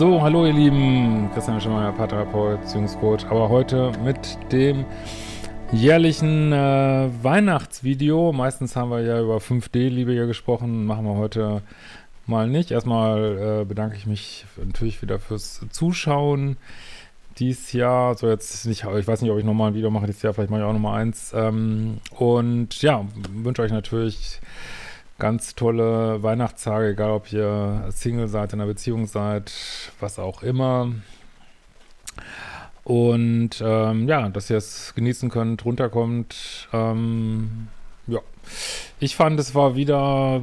So, hallo ihr Lieben, Christian Schemmer, Paartherapeut, Beziehungscoach, aber heute mit dem jährlichen äh, Weihnachtsvideo. Meistens haben wir ja über 5D-Liebe hier gesprochen, machen wir heute mal nicht. Erstmal äh, bedanke ich mich natürlich wieder fürs Zuschauen dies Jahr. So jetzt nicht, ich weiß nicht, ob ich nochmal ein Video mache dieses Jahr, vielleicht mache ich auch nochmal eins. Ähm, und ja, wünsche euch natürlich ganz tolle Weihnachtstage, egal ob ihr Single seid, in einer Beziehung seid, was auch immer. Und ähm, ja, dass ihr es genießen könnt, runterkommt. Ähm, ja, ich fand, es war wieder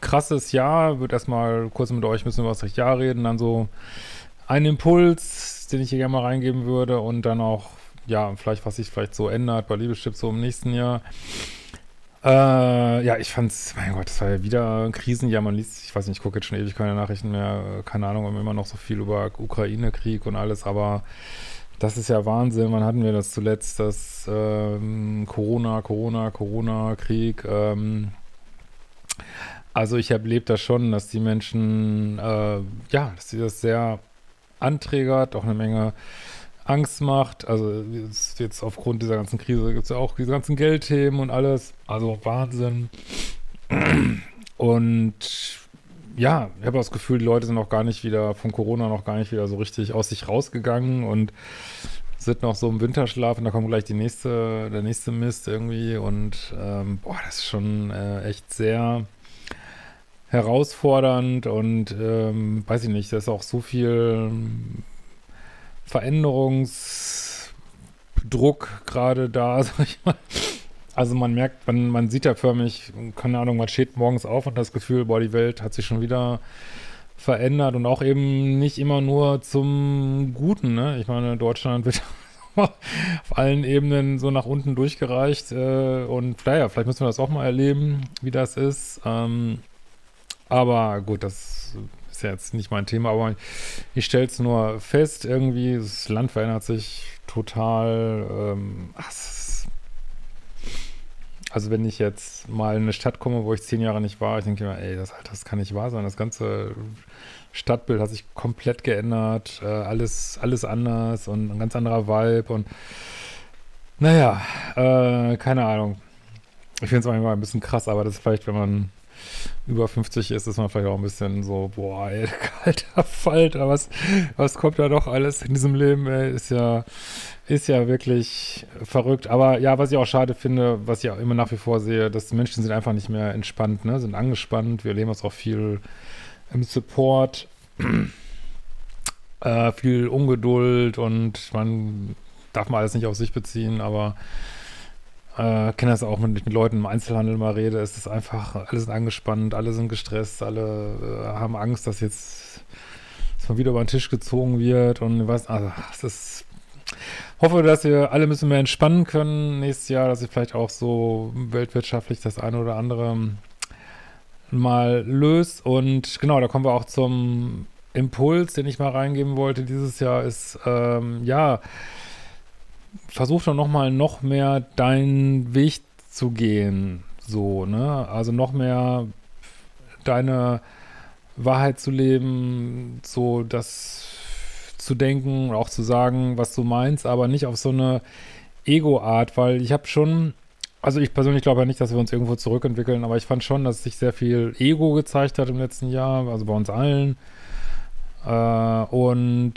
krasses Jahr. Würde erstmal kurz mit euch ein bisschen über das Jahr reden, dann so ein Impuls, den ich hier gerne mal reingeben würde und dann auch, ja, vielleicht, was sich vielleicht so ändert bei Liebeschips so im nächsten Jahr. Äh, ja, ich fand's, mein Gott, das war ja wieder ein Krisenjahr. Man liest, ich weiß nicht, ich gucke jetzt schon ewig keine Nachrichten mehr, keine Ahnung, immer noch so viel über Ukraine-Krieg und alles, aber das ist ja Wahnsinn. Wann hatten wir das zuletzt? Das ähm, Corona, Corona, Corona-Krieg. Ähm, also ich erlebe das schon, dass die Menschen, äh, ja, dass sie das sehr anträgert, auch eine Menge Angst macht. Also jetzt, aufgrund dieser ganzen Krise gibt es ja auch diese ganzen Geldthemen und alles. Also Wahnsinn. Und ja, ich habe das Gefühl, die Leute sind noch gar nicht wieder von Corona noch gar nicht wieder so richtig aus sich rausgegangen und sind noch so im Winterschlaf und da kommt gleich die nächste, der nächste Mist irgendwie und ähm, boah, das ist schon äh, echt sehr herausfordernd und ähm, weiß ich nicht, da ist auch so viel Veränderungsdruck gerade da, sag ich mal. Also man merkt, man, man sieht ja förmlich, keine Ahnung, man steht morgens auf und das Gefühl, boah, die Welt hat sich schon wieder verändert und auch eben nicht immer nur zum Guten, ne? Ich meine, Deutschland wird auf allen Ebenen so nach unten durchgereicht äh, und naja, vielleicht müssen wir das auch mal erleben, wie das ist. Ähm, aber gut, das ist ja jetzt nicht mein Thema, aber ich stelle es nur fest, irgendwie, das Land verändert sich total. Ähm, ach, also wenn ich jetzt mal in eine Stadt komme, wo ich zehn Jahre nicht war, ich denke mir, ey, das, das kann nicht wahr sein. Das ganze Stadtbild hat sich komplett geändert, äh, alles, alles anders und ein ganz anderer Vibe und naja, äh, keine Ahnung. Ich finde es manchmal ein bisschen krass, aber das ist vielleicht, wenn man über 50 ist, ist man vielleicht auch ein bisschen so, boah, ey, kalter Falter, was, was kommt da doch alles in diesem Leben, ey, ist ja, ist ja wirklich verrückt. Aber ja, was ich auch schade finde, was ich auch immer nach wie vor sehe, dass Menschen sind einfach nicht mehr entspannt, ne, sind angespannt. Wir erleben das auch viel im Support, äh, viel Ungeduld und man darf mal alles nicht auf sich beziehen, aber äh, kenne das auch, wenn ich mit Leuten im Einzelhandel mal rede, ist es einfach, alle sind angespannt, alle sind gestresst, alle äh, haben Angst, dass jetzt dass man wieder über den Tisch gezogen wird und was, also es ist hoffe, dass wir alle ein bisschen mehr entspannen können nächstes Jahr, dass ich vielleicht auch so weltwirtschaftlich das eine oder andere mal löst und genau, da kommen wir auch zum Impuls, den ich mal reingeben wollte dieses Jahr ist, ähm, ja, versuch doch nochmal noch mehr deinen Weg zu gehen, so, ne? Also noch mehr deine Wahrheit zu leben, so das zu denken auch zu sagen, was du meinst, aber nicht auf so eine Ego-Art, weil ich habe schon, also ich persönlich glaube ja nicht, dass wir uns irgendwo zurückentwickeln, aber ich fand schon, dass sich sehr viel Ego gezeigt hat im letzten Jahr, also bei uns allen. Äh, und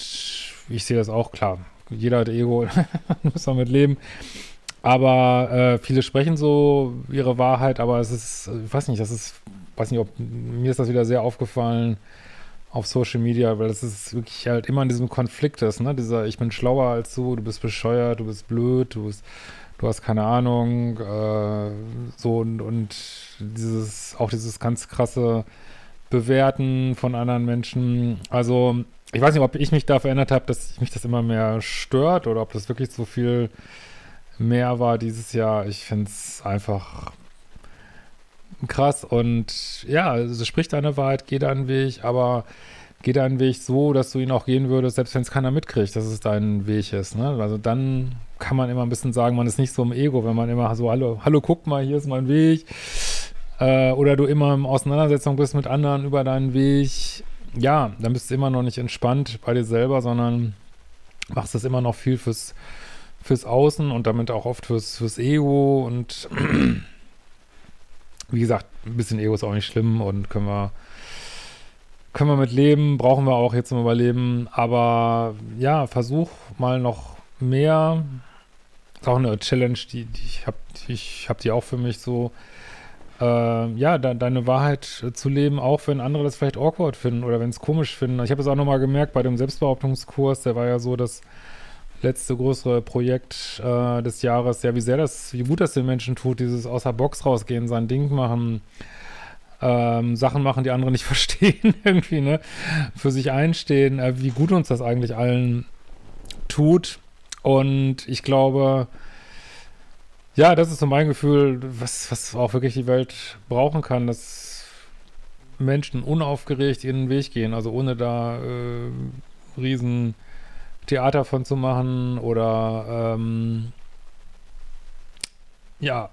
ich sehe das auch klar jeder hat Ego, muss damit leben. Aber äh, viele sprechen so ihre Wahrheit, aber es ist, ich weiß nicht, das ist, weiß nicht, ob mir ist das wieder sehr aufgefallen auf Social Media, weil das ist wirklich halt immer in diesem Konflikt ist, ne? Dieser, ich bin schlauer als du, du bist bescheuert, du bist blöd, du bist, du hast keine Ahnung, äh, so und, und dieses, auch dieses ganz krasse Bewerten von anderen Menschen. Also ich weiß nicht, ob ich mich da verändert habe, dass mich das immer mehr stört oder ob das wirklich so viel mehr war dieses Jahr. Ich finde es einfach krass und ja, also sprich deine Wahrheit, geh deinen Weg, aber geh deinen Weg so, dass du ihn auch gehen würdest, selbst wenn es keiner mitkriegt, dass es dein Weg ist. Ne? Also dann kann man immer ein bisschen sagen, man ist nicht so im Ego, wenn man immer so, hallo, hallo, guck mal, hier ist mein Weg. Äh, oder du immer in Auseinandersetzung bist mit anderen über deinen Weg. Ja, dann bist du immer noch nicht entspannt bei dir selber, sondern machst das immer noch viel fürs, fürs Außen und damit auch oft fürs, fürs Ego. Und wie gesagt, ein bisschen Ego ist auch nicht schlimm und können wir, können wir mit leben, brauchen wir auch jetzt im Überleben, aber ja, versuch mal noch mehr, ist auch eine Challenge, die, die ich habe ich hab die auch für mich so, äh, ja, de deine Wahrheit zu leben, auch wenn andere das vielleicht awkward finden oder wenn es komisch finden. Ich habe es auch nochmal gemerkt bei dem Selbstbehauptungskurs, der war ja so das letzte größere Projekt äh, des Jahres, ja, wie sehr das, wie gut das den Menschen tut, dieses außer Box rausgehen, sein Ding machen, ähm, Sachen machen, die andere nicht verstehen, irgendwie, ne, für sich einstehen, äh, wie gut uns das eigentlich allen tut. Und ich glaube, ja, das ist so mein Gefühl, was, was auch wirklich die Welt brauchen kann, dass Menschen unaufgeregt ihren Weg gehen, also ohne da äh, riesen Theater von zu machen oder ähm, ja,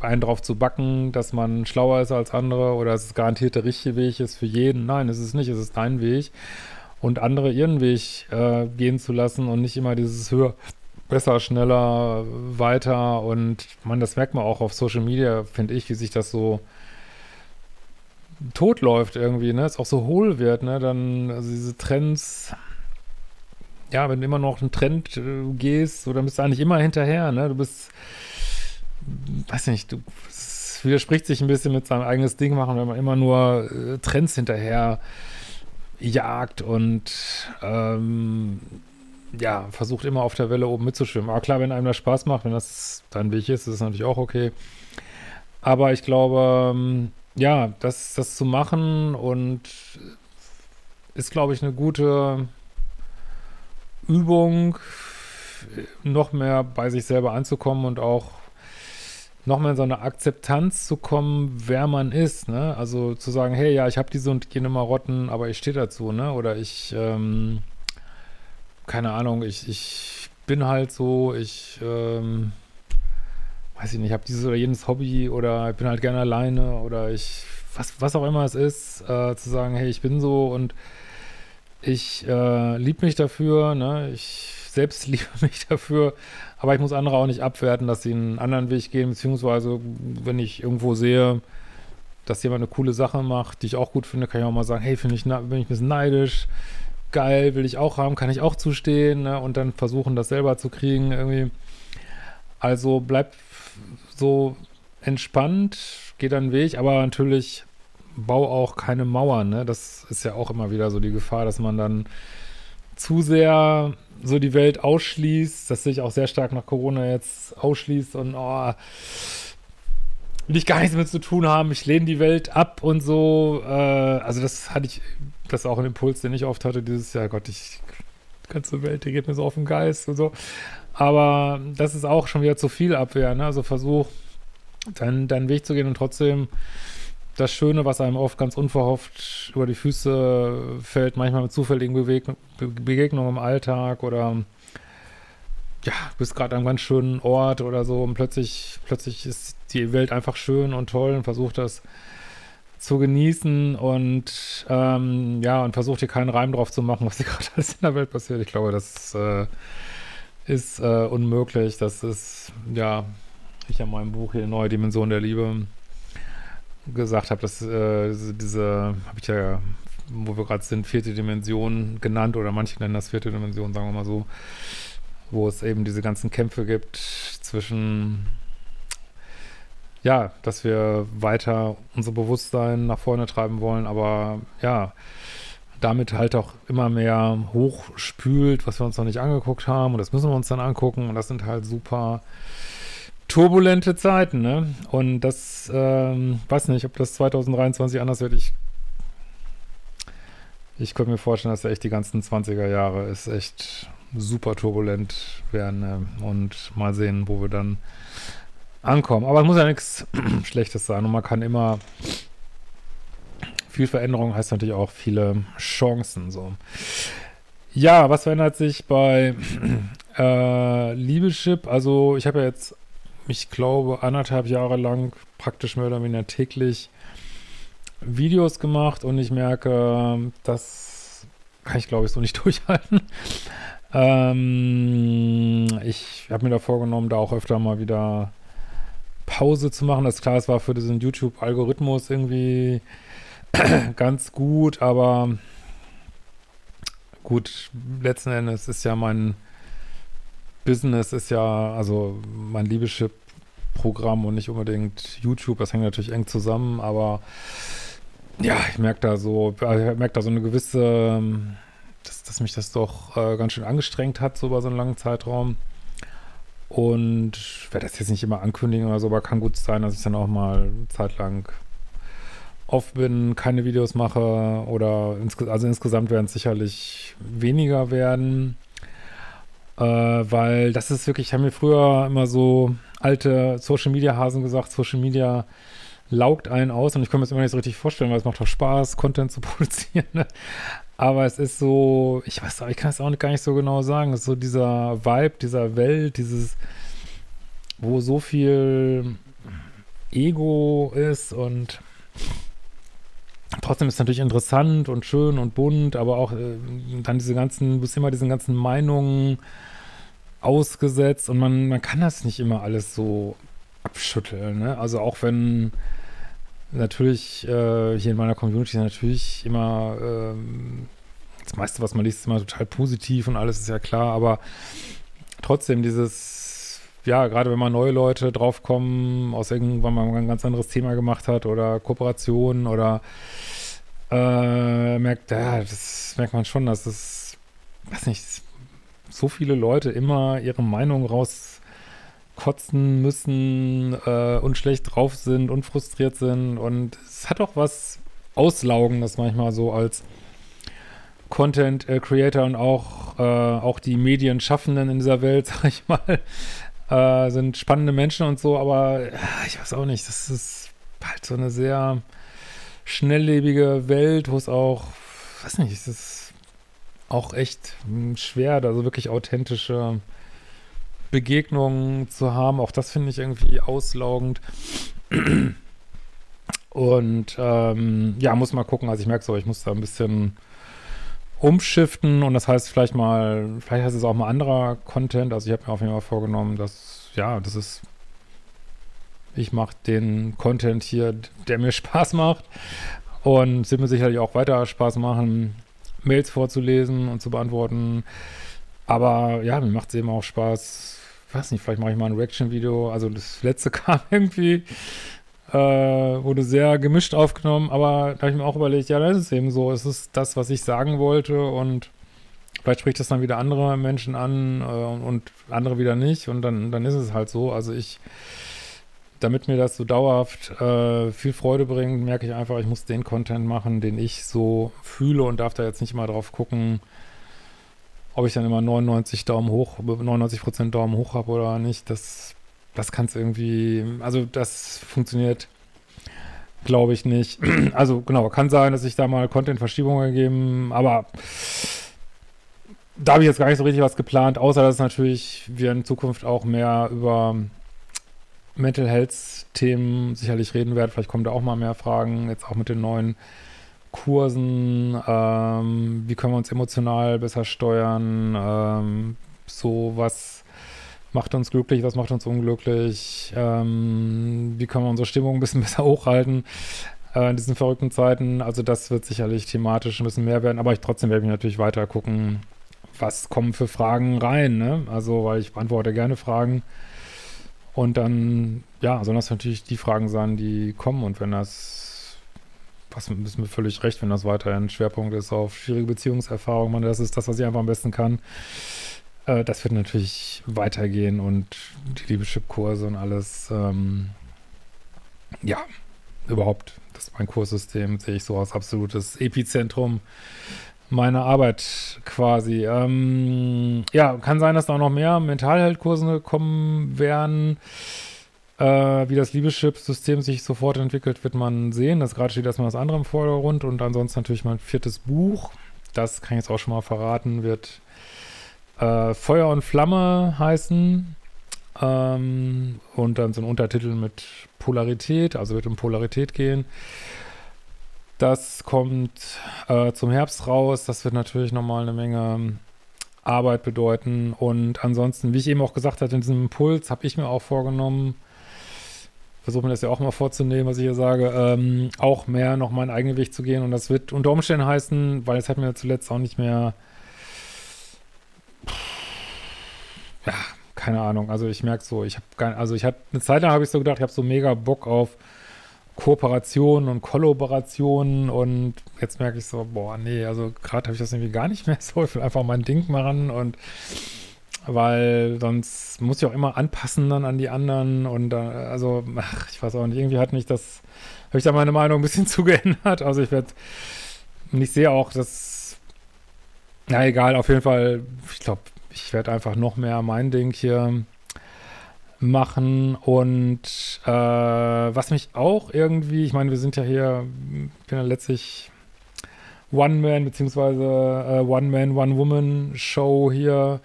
einen drauf zu backen, dass man schlauer ist als andere oder dass es garantiert der richtige Weg ist für jeden. Nein, es ist nicht, es ist dein Weg. Und andere ihren Weg äh, gehen zu lassen und nicht immer dieses höher, besser, schneller, weiter. Und man, das merkt man auch auf Social Media, finde ich, wie sich das so tot läuft irgendwie, ne, es auch so hohl wird, ne, dann, also diese Trends, ja, wenn du immer noch einen Trend äh, gehst, so, dann bist du eigentlich immer hinterher, ne, du bist, weiß nicht, du, widerspricht sich ein bisschen mit seinem eigenes Ding machen, wenn man immer nur äh, Trends hinterher jagt und, ähm, ja, versucht immer auf der Welle oben mitzuschwimmen. Aber klar, wenn einem das Spaß macht, wenn das dein Weg ist, ist es natürlich auch okay. Aber ich glaube, ähm, ja, das, das zu machen und ist, glaube ich, eine gute Übung, noch mehr bei sich selber anzukommen und auch noch mehr in so eine Akzeptanz zu kommen, wer man ist, ne? Also zu sagen, hey, ja, ich habe diese und jene Marotten, aber ich stehe dazu, ne? Oder ich, ähm, keine Ahnung, ich, ich bin halt so, ich, ähm, weiß ich nicht, habe dieses oder jenes Hobby oder ich bin halt gerne alleine oder ich, was, was auch immer es ist, äh, zu sagen, hey, ich bin so und ich äh, liebe mich dafür, ne, ich selbst liebe mich dafür, aber ich muss andere auch nicht abwerten, dass sie einen anderen Weg gehen, beziehungsweise wenn ich irgendwo sehe, dass jemand eine coole Sache macht, die ich auch gut finde, kann ich auch mal sagen, hey, finde ich, bin ich ein bisschen neidisch, geil, will ich auch haben, kann ich auch zustehen ne? und dann versuchen, das selber zu kriegen irgendwie. Also bleib so entspannt, geh deinen Weg, aber natürlich bau auch keine Mauern, ne? Das ist ja auch immer wieder so die Gefahr, dass man dann zu sehr so die Welt ausschließt, das sehe ich auch sehr stark nach Corona jetzt ausschließt und oh, will ich gar nichts mehr zu tun haben, ich lehne die Welt ab und so. Äh, also das hatte ich das ist auch ein Impuls, den ich oft hatte, dieses, ja Gott, ich, die ganze Welt, die geht mir so auf den Geist und so. Aber das ist auch schon wieder zu viel Abwehr, ne? Also versuch, deinen, deinen Weg zu gehen und trotzdem das Schöne, was einem oft ganz unverhofft über die Füße fällt, manchmal mit zufälligen Beweg Begegnungen im Alltag oder ja, bist gerade an einem ganz schönen Ort oder so und plötzlich, plötzlich ist die Welt einfach schön und toll und versucht das zu genießen und ähm, ja, und versucht hier keinen Reim drauf zu machen, was hier gerade alles in der Welt passiert. Ich glaube, das äh, ist äh, unmöglich. Das ist, ja, ich in meinem Buch hier Neue Dimension der Liebe gesagt habe, dass äh, diese, diese habe ich ja, wo wir gerade sind, vierte Dimension genannt oder manche nennen das vierte Dimension, sagen wir mal so, wo es eben diese ganzen Kämpfe gibt zwischen ja, dass wir weiter unser Bewusstsein nach vorne treiben wollen, aber ja, damit halt auch immer mehr hochspült, was wir uns noch nicht angeguckt haben und das müssen wir uns dann angucken und das sind halt super turbulente Zeiten, ne? Und das, ähm, weiß nicht, ob das 2023 anders wird. Ich, ich könnte mir vorstellen, dass echt die ganzen 20er Jahre ist echt super turbulent werden ne? und mal sehen, wo wir dann ankommen. Aber es muss ja nichts Schlechtes sein und man kann immer viel Veränderung heißt natürlich auch viele Chancen. So. Ja, was verändert sich bei äh, Liebeschip? Also ich habe ja jetzt, ich glaube, anderthalb Jahre lang praktisch mehr oder weniger täglich Videos gemacht und ich merke, das kann ich glaube ich so nicht durchhalten. Ähm, ich habe mir da vorgenommen, da auch öfter mal wieder Pause zu machen. Das ist klar, es war für diesen YouTube-Algorithmus irgendwie ganz gut, aber gut, letzten Endes ist ja mein Business ist ja, also mein Liebeschip-Programm und nicht unbedingt YouTube, das hängt natürlich eng zusammen, aber ja, ich merke da so, ich merke da so eine gewisse, dass, dass mich das doch äh, ganz schön angestrengt hat, so über so einen langen Zeitraum. Und werde das jetzt nicht immer ankündigen oder so, aber kann gut sein, dass ich dann auch mal zeitlang off bin, keine Videos mache oder insge also insgesamt werden es sicherlich weniger werden, äh, weil das ist wirklich, haben mir früher immer so alte Social Media Hasen gesagt, Social Media laugt einen aus und ich kann mir das immer nicht so richtig vorstellen, weil es macht doch Spaß, Content zu produzieren. Ne? Aber es ist so, ich weiß auch, ich kann es auch gar nicht so genau sagen. Es ist so dieser Vibe dieser Welt, dieses, wo so viel Ego ist und trotzdem ist es natürlich interessant und schön und bunt, aber auch äh, dann diese ganzen, du bist immer diesen ganzen Meinungen ausgesetzt und man, man kann das nicht immer alles so abschütteln, ne? Also auch wenn natürlich äh, hier in meiner Community natürlich immer ähm, das meiste, was man liest, ist immer total positiv und alles ist ja klar, aber trotzdem dieses, ja, gerade wenn mal neue Leute draufkommen, aus irgendwann mal ein ganz anderes Thema gemacht hat oder Kooperationen oder äh, merkt, ja, das merkt man schon, dass es, weiß nicht, so viele Leute immer ihre Meinung raus kotzen müssen äh, und schlecht drauf sind und frustriert sind. Und es hat auch was Auslaugendes manchmal so als Content äh, Creator und auch, äh, auch die Medienschaffenden in dieser Welt, sag ich mal, äh, sind spannende Menschen und so, aber ich weiß auch nicht, das ist halt so eine sehr schnelllebige Welt, wo es auch, weiß nicht, es ist auch echt hm, schwer, da so wirklich authentische Begegnungen zu haben. Auch das finde ich irgendwie auslaugend. Und ähm, ja, muss mal gucken. Also ich merke so, ich muss da ein bisschen umschiften und das heißt vielleicht mal, vielleicht heißt es auch mal anderer Content. Also ich habe mir auf jeden Fall vorgenommen, dass, ja, das ist, ich mache den Content hier, der mir Spaß macht und wird mir sicherlich auch weiter Spaß machen, Mails vorzulesen und zu beantworten. Aber ja, mir macht es eben auch Spaß, weiß nicht, vielleicht mache ich mal ein Reaction-Video. Also das letzte kam irgendwie, äh, wurde sehr gemischt aufgenommen, aber da habe ich mir auch überlegt, ja, das ist eben so. Es ist das, was ich sagen wollte und vielleicht spricht das dann wieder andere Menschen an äh, und andere wieder nicht und dann, dann ist es halt so. Also ich, damit mir das so dauerhaft äh, viel Freude bringt, merke ich einfach, ich muss den Content machen, den ich so fühle und darf da jetzt nicht mal drauf gucken, ob ich dann immer 99 Daumen hoch, 99 Prozent Daumen hoch habe oder nicht, das, das kann es irgendwie, also das funktioniert, glaube ich nicht. Also genau, kann sein, dass ich da mal Content-Verschiebungen gegeben, aber da habe ich jetzt gar nicht so richtig was geplant, außer dass natürlich wir in Zukunft auch mehr über Mental Health Themen sicherlich reden werden. Vielleicht kommen da auch mal mehr Fragen, jetzt auch mit den neuen Kursen, ähm, wie können wir uns emotional besser steuern, ähm, so was macht uns glücklich, was macht uns unglücklich, ähm, wie können wir unsere Stimmung ein bisschen besser hochhalten äh, in diesen verrückten Zeiten. Also das wird sicherlich thematisch ein bisschen mehr werden, aber ich trotzdem werde ich natürlich weiter gucken, was kommen für Fragen rein, ne? Also, weil ich beantworte gerne Fragen. Und dann, ja, sollen das natürlich die Fragen sein, die kommen. Und wenn das was ist mir völlig recht, wenn das weiterhin Schwerpunkt ist auf schwierige Beziehungserfahrungen. Das ist das, was ich einfach am besten kann. Äh, das wird natürlich weitergehen und die Liebeschip-Kurse und alles. Ähm, ja, überhaupt, das mein Kurssystem sehe ich so als absolutes Epizentrum meiner Arbeit quasi. Ähm, ja, kann sein, dass da noch mehr Mentalheldkurse kommen werden. Äh, wie das Liebeschip-System sich sofort entwickelt, wird man sehen. Das gerade steht erstmal das andere im Vordergrund und ansonsten natürlich mein viertes Buch. Das kann ich jetzt auch schon mal verraten, wird äh, Feuer und Flamme heißen. Ähm, und dann so ein Untertitel mit Polarität, also wird um Polarität gehen. Das kommt äh, zum Herbst raus. Das wird natürlich nochmal eine Menge Arbeit bedeuten. Und ansonsten, wie ich eben auch gesagt hatte, in diesem Impuls habe ich mir auch vorgenommen, versuche mir das ja auch mal vorzunehmen, was ich hier sage, ähm, auch mehr noch meinen eigenen Weg zu gehen. Und das wird unter Umständen heißen, weil es hat mir zuletzt auch nicht mehr, ja, keine Ahnung. Also ich merke so, ich habe also ich hatte eine Zeit lang habe ich so gedacht, ich habe so mega Bock auf Kooperationen und Kollaborationen und jetzt merke ich so, boah, nee, also gerade habe ich das irgendwie gar nicht mehr so. Ich will einfach mein Ding machen und weil sonst muss ich auch immer anpassen dann an die anderen und äh, also, ach, ich weiß auch nicht, irgendwie hat mich das, habe ich da meine Meinung ein bisschen zugeändert. Also ich werde, ich sehe auch, dass, na egal, auf jeden Fall, ich glaube, ich werde einfach noch mehr mein Ding hier machen und äh, was mich auch irgendwie, ich meine, wir sind ja hier, ich bin ja letztlich One-Man beziehungsweise äh, One-Man, One-Woman-Show hier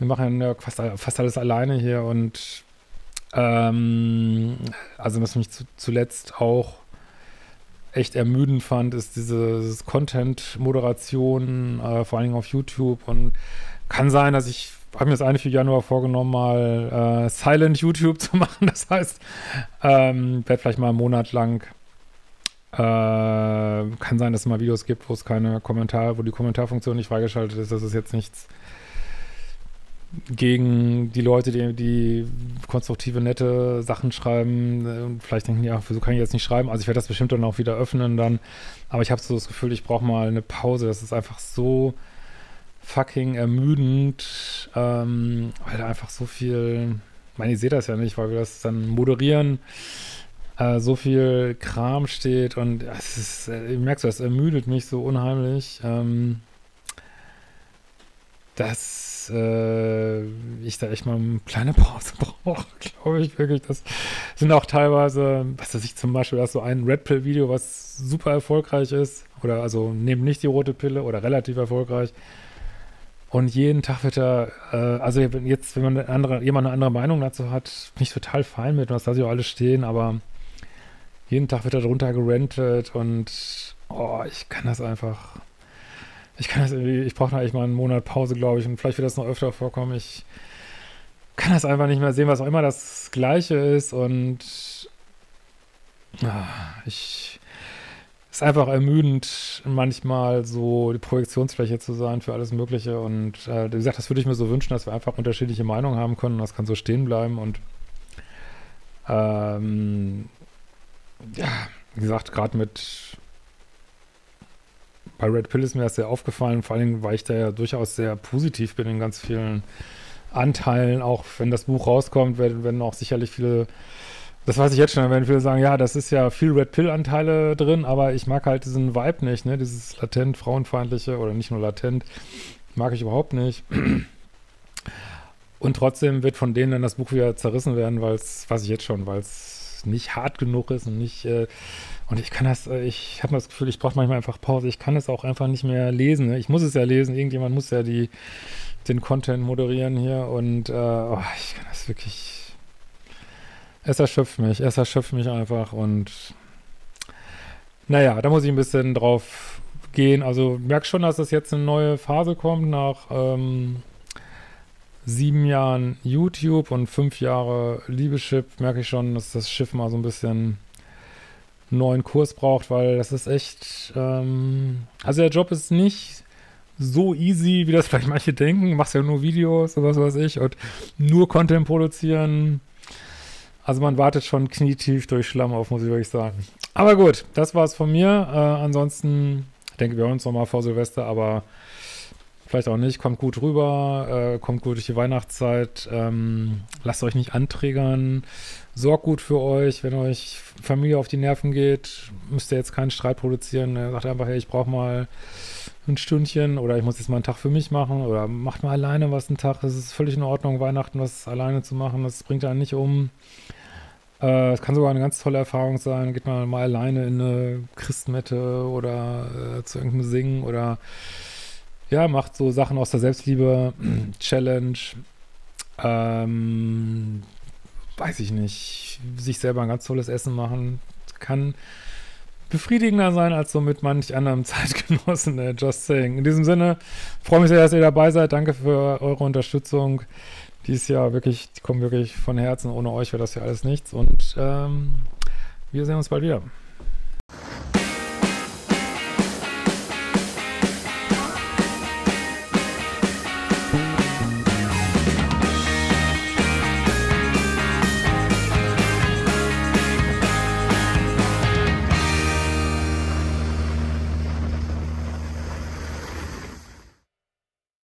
wir machen ja fast, fast alles alleine hier und ähm, also was mich zu, zuletzt auch echt ermüdend fand, ist diese Content-Moderation, äh, vor allen Dingen auf YouTube und kann sein, dass ich habe mir das eine für Januar vorgenommen, mal äh, Silent YouTube zu machen. Das heißt, ähm, werde vielleicht mal einen Monat lang äh, kann sein, dass es mal Videos gibt, wo es keine Kommentare, wo die Kommentarfunktion nicht freigeschaltet ist. Das ist jetzt nichts gegen die Leute, die, die konstruktive, nette Sachen schreiben äh, und vielleicht denken, ja, wieso kann ich jetzt nicht schreiben? Also ich werde das bestimmt dann auch wieder öffnen dann. Aber ich habe so das Gefühl, ich brauche mal eine Pause. Das ist einfach so fucking ermüdend, ähm, weil da einfach so viel, ich meine, ich sehe das ja nicht, weil wir das dann moderieren, äh, so viel Kram steht und es ist, äh, merke so, es ermüdet mich so unheimlich. Ähm, äh, ich da echt mal eine kleine Pause brauche, glaube ich wirklich. Das sind auch teilweise, was weiß ich, zum Beispiel, da ist so ein Red Pill-Video, was super erfolgreich ist. Oder also nehmt nicht die rote Pille oder relativ erfolgreich. Und jeden Tag wird er, äh, also jetzt, wenn man eine andere, jemand eine andere Meinung dazu hat, bin ich total fein mit das lasse ich auch alles stehen, aber jeden Tag wird er drunter gerentet und oh, ich kann das einfach ich kann das irgendwie, ich brauche eigentlich mal einen Monat Pause, glaube ich, und vielleicht wird das noch öfter vorkommen. Ich kann das einfach nicht mehr sehen, was auch immer das Gleiche ist und ah, ich ist einfach ermüdend, manchmal so die Projektionsfläche zu sein für alles Mögliche. Und äh, wie gesagt, das würde ich mir so wünschen, dass wir einfach unterschiedliche Meinungen haben können. Das kann so stehen bleiben. Und ähm, ja, wie gesagt, gerade mit bei Red Pill ist mir das sehr aufgefallen, vor allem, weil ich da ja durchaus sehr positiv bin in ganz vielen Anteilen, auch wenn das Buch rauskommt, werden, werden auch sicherlich viele, das weiß ich jetzt schon, werden viele sagen, ja, das ist ja viel Red Pill-Anteile drin, aber ich mag halt diesen Vibe nicht, ne, dieses latent frauenfeindliche oder nicht nur latent, mag ich überhaupt nicht. Und trotzdem wird von denen dann das Buch wieder zerrissen werden, weil es, weiß ich jetzt schon, weil es nicht hart genug ist und nicht äh, und ich kann das, äh, ich habe das Gefühl, ich brauche manchmal einfach Pause. Ich kann es auch einfach nicht mehr lesen. Ne? Ich muss es ja lesen. Irgendjemand muss ja die, den Content moderieren hier. Und äh, oh, ich kann das wirklich. Es erschöpft mich. Es erschöpft mich einfach. Und naja, da muss ich ein bisschen drauf gehen. Also merke schon, dass es jetzt eine neue Phase kommt nach ähm, sieben Jahren YouTube und fünf Jahre Liebeschip. Merke ich schon, dass das Schiff mal so ein bisschen neuen Kurs braucht, weil das ist echt, ähm, also der Job ist nicht so easy, wie das vielleicht manche denken. Du machst ja nur Videos oder was weiß ich und nur Content produzieren. Also man wartet schon knietief durch Schlamm auf, muss ich wirklich sagen. Aber gut, das war's von mir. Äh, ansonsten denke wir uns nochmal vor Silvester, aber vielleicht auch nicht. Kommt gut rüber, äh, kommt gut durch die Weihnachtszeit. Ähm, lasst euch nicht anträgern sorgt gut für euch, wenn euch Familie auf die Nerven geht, müsst ihr jetzt keinen Streit produzieren. Er sagt einfach, hey, ich brauche mal ein Stündchen oder ich muss jetzt mal einen Tag für mich machen oder macht mal alleine was einen Tag. Das ist völlig in Ordnung, Weihnachten was alleine zu machen. Das bringt einen nicht um. Äh, es kann sogar eine ganz tolle Erfahrung sein. Geht mal mal alleine in eine Christmette oder äh, zu irgendeinem Singen oder ja, macht so Sachen aus der Selbstliebe, Challenge. Ähm, weiß ich nicht, sich selber ein ganz tolles Essen machen kann. befriedigender sein als so mit manch anderem Zeitgenossen, äh, just saying. In diesem Sinne, freue mich sehr, dass ihr dabei seid. Danke für eure Unterstützung. Dies Jahr wirklich, die kommen wirklich von Herzen. Ohne euch wäre das ja alles nichts. Und ähm, wir sehen uns bald wieder.